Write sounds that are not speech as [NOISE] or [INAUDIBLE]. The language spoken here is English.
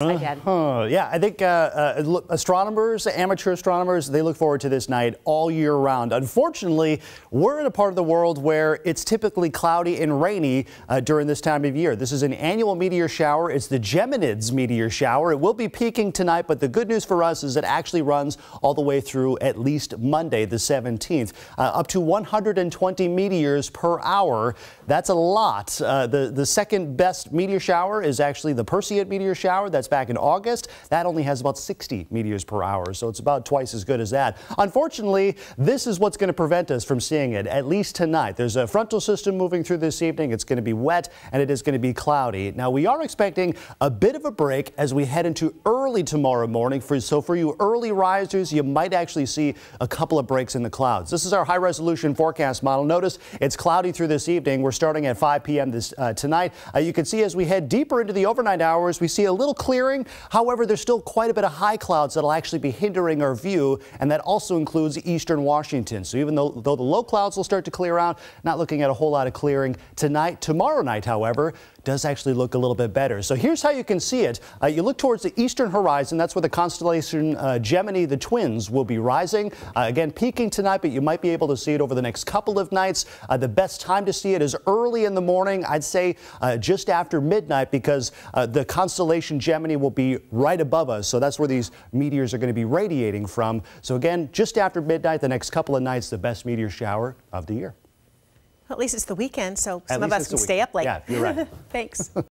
Hi, Dad. Uh, yeah, I think uh, uh, astronomers, amateur astronomers, they look forward to this night all year round. Unfortunately, we're in a part of the world where it's typically cloudy and rainy uh, during this time of year. This is an annual meteor shower. It's the Geminids meteor shower. It will be peaking tonight, but the good news for us is it actually runs all the way through at least Monday, the 17th, uh, up to 120 meteors per hour. That's a lot. Uh, the, the second best meteor shower is actually the Perseid meteor shower. That's back in August. That only has about 60 meteors per hour, so it's about twice as good as that. Unfortunately, this is what's going to prevent us from seeing it, at least tonight. There's a frontal system moving through this evening. It's going to be wet and it is going to be cloudy. Now, we are expecting a bit of a break as we head into early tomorrow morning. For, so for you early risers, you might actually see a couple of breaks in the clouds. This is our high resolution forecast model. Notice it's cloudy through this evening. We're starting at 5 p.m. this uh, tonight. Uh, you can see as we head deeper into the overnight hours, we see a little clear clearing. However, there's still quite a bit of high clouds that'll actually be hindering our view, and that also includes eastern Washington. So even though, though the low clouds will start to clear out, not looking at a whole lot of clearing tonight. Tomorrow night, however, does actually look a little bit better. So here's how you can see it. Uh, you look towards the eastern horizon. That's where the constellation uh, Gemini, the twins, will be rising. Uh, again, peaking tonight, but you might be able to see it over the next couple of nights. Uh, the best time to see it is early in the morning. I'd say uh, just after midnight because uh, the constellation Gemini will be right above us. So that's where these meteors are going to be radiating from. So again, just after midnight, the next couple of nights, the best meteor shower of the year. Well, at least it's the weekend, so some of us can stay up late. Yeah, you're right. [LAUGHS] Thanks. [LAUGHS]